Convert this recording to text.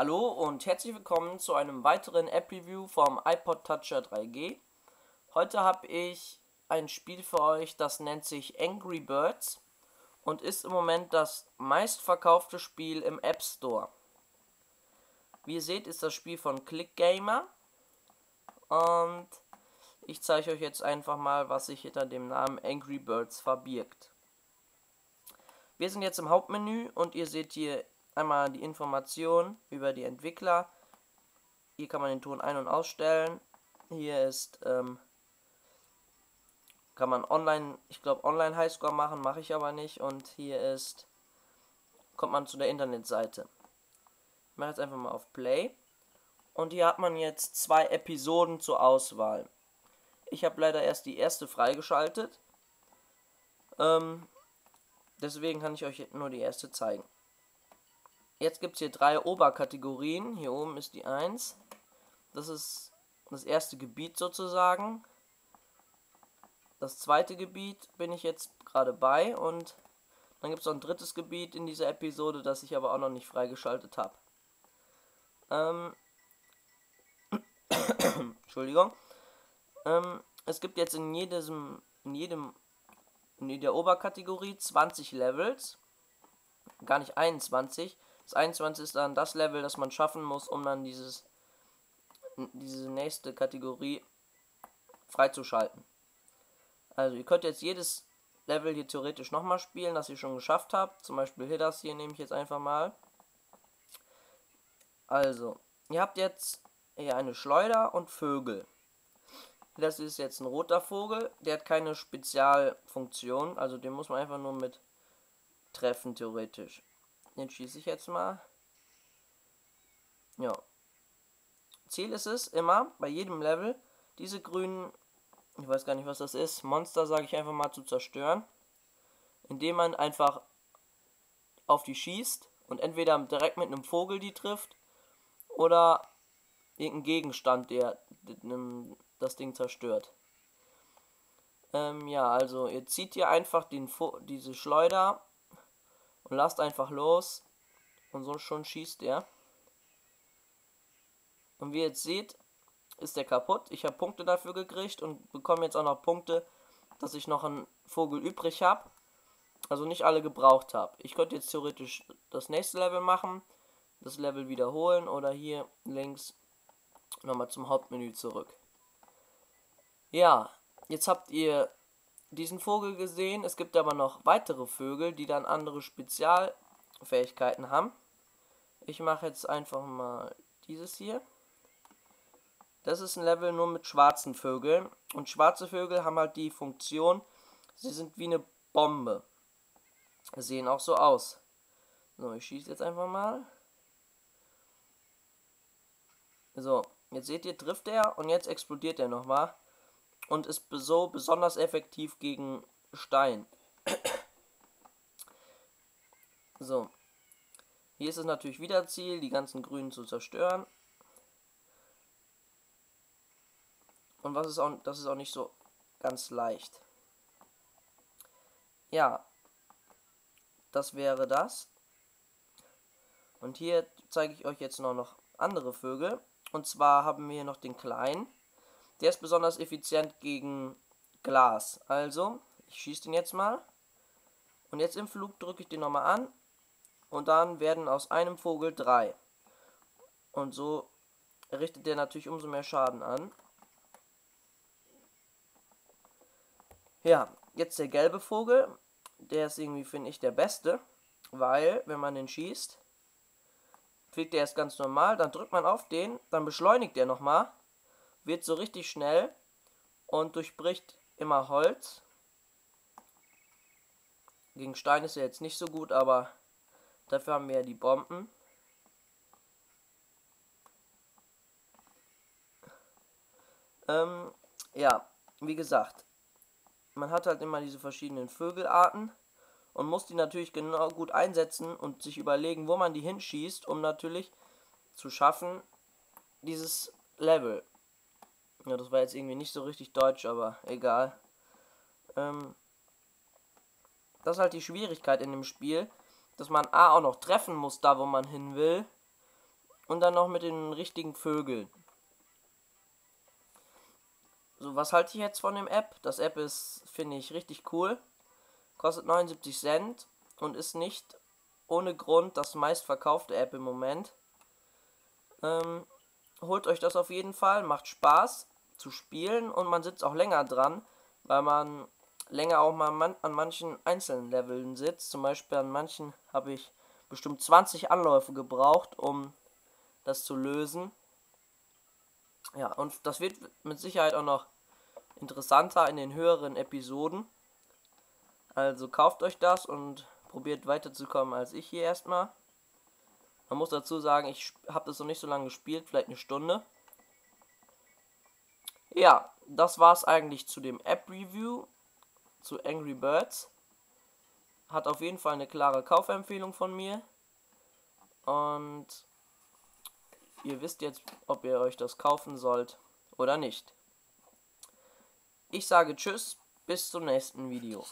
Hallo und herzlich willkommen zu einem weiteren App-Review vom iPod Toucher 3G. Heute habe ich ein Spiel für euch, das nennt sich Angry Birds und ist im Moment das meistverkaufte Spiel im App Store. Wie ihr seht, ist das Spiel von ClickGamer und ich zeige euch jetzt einfach mal, was sich hinter dem Namen Angry Birds verbirgt. Wir sind jetzt im Hauptmenü und ihr seht hier einmal die Information über die Entwickler. Hier kann man den Ton ein- und ausstellen. Hier ist, ähm, kann man online, ich glaube online Highscore machen, mache ich aber nicht. Und hier ist, kommt man zu der Internetseite. Ich mache jetzt einfach mal auf Play. Und hier hat man jetzt zwei Episoden zur Auswahl. Ich habe leider erst die erste freigeschaltet. Ähm, deswegen kann ich euch nur die erste zeigen. Jetzt gibt es hier drei Oberkategorien. Hier oben ist die 1. Das ist das erste Gebiet sozusagen. Das zweite Gebiet bin ich jetzt gerade bei und dann gibt es noch ein drittes Gebiet in dieser Episode, das ich aber auch noch nicht freigeschaltet habe. Ähm Entschuldigung. Ähm, es gibt jetzt in jedem, in jedem, in jeder Oberkategorie 20 Levels. Gar nicht 21. Das 21 ist dann das Level, das man schaffen muss, um dann dieses diese nächste Kategorie freizuschalten. Also ihr könnt jetzt jedes Level hier theoretisch nochmal spielen, das ihr schon geschafft habt. Zum Beispiel hier das hier nehme ich jetzt einfach mal. Also, ihr habt jetzt hier eine Schleuder und Vögel. Das ist jetzt ein roter Vogel, der hat keine Spezialfunktion, also den muss man einfach nur mit treffen theoretisch. Den schieße ich jetzt mal. Ja. Ziel ist es immer, bei jedem Level, diese grünen, ich weiß gar nicht, was das ist, Monster, sage ich einfach mal, zu zerstören. Indem man einfach auf die schießt und entweder direkt mit einem Vogel die trifft oder irgendein Gegenstand, der das Ding zerstört. Ähm, ja, also ihr zieht hier einfach den, diese Schleuder und lasst einfach los. Und so schon schießt er. Und wie ihr jetzt seht, ist der kaputt. Ich habe Punkte dafür gekriegt und bekomme jetzt auch noch Punkte, dass ich noch einen Vogel übrig habe. Also nicht alle gebraucht habe. Ich könnte jetzt theoretisch das nächste Level machen, das Level wiederholen oder hier links nochmal zum Hauptmenü zurück. Ja, jetzt habt ihr diesen Vogel gesehen. Es gibt aber noch weitere Vögel, die dann andere Spezialfähigkeiten haben. Ich mache jetzt einfach mal dieses hier. Das ist ein Level nur mit schwarzen Vögeln. Und schwarze Vögel haben halt die Funktion, sie sind wie eine Bombe. Sehen auch so aus. So, ich schieße jetzt einfach mal. So, jetzt seht ihr, trifft er und jetzt explodiert er nochmal und ist so besonders effektiv gegen Stein. so. Hier ist es natürlich wieder Ziel, die ganzen Grünen zu zerstören. Und was ist auch, das ist auch nicht so ganz leicht. Ja, das wäre das. Und hier zeige ich euch jetzt noch, noch andere Vögel. Und zwar haben wir hier noch den kleinen. Der ist besonders effizient gegen Glas. Also, ich schieße den jetzt mal. Und jetzt im Flug drücke ich den nochmal an. Und dann werden aus einem Vogel drei. Und so richtet der natürlich umso mehr Schaden an. Ja, jetzt der gelbe Vogel. Der ist irgendwie, finde ich, der beste. Weil, wenn man den schießt, fliegt der erst ganz normal. Dann drückt man auf den, dann beschleunigt der nochmal wird so richtig schnell und durchbricht immer Holz. Gegen Stein ist er jetzt nicht so gut, aber dafür haben wir ja die Bomben. Ähm, ja, wie gesagt, man hat halt immer diese verschiedenen Vögelarten und muss die natürlich genau gut einsetzen und sich überlegen, wo man die hinschießt, um natürlich zu schaffen, dieses Level. Ja, das war jetzt irgendwie nicht so richtig deutsch, aber egal. Ähm, das ist halt die Schwierigkeit in dem Spiel, dass man A auch noch treffen muss, da wo man hin will. und dann noch mit den richtigen Vögeln. So, was halte ich jetzt von dem App? Das App ist, finde ich, richtig cool. Kostet 79 Cent und ist nicht ohne Grund das meistverkaufte App im Moment. Ähm, holt euch das auf jeden Fall, macht Spaß zu spielen und man sitzt auch länger dran, weil man länger auch mal man an manchen einzelnen Leveln sitzt. Zum Beispiel an manchen habe ich bestimmt 20 Anläufe gebraucht, um das zu lösen. Ja, und das wird mit Sicherheit auch noch interessanter in den höheren Episoden. Also kauft euch das und probiert weiterzukommen als ich hier erstmal. Man muss dazu sagen, ich habe das noch nicht so lange gespielt, vielleicht eine Stunde. Ja, das war es eigentlich zu dem App-Review zu Angry Birds. Hat auf jeden Fall eine klare Kaufempfehlung von mir. Und ihr wisst jetzt, ob ihr euch das kaufen sollt oder nicht. Ich sage Tschüss, bis zum nächsten Video.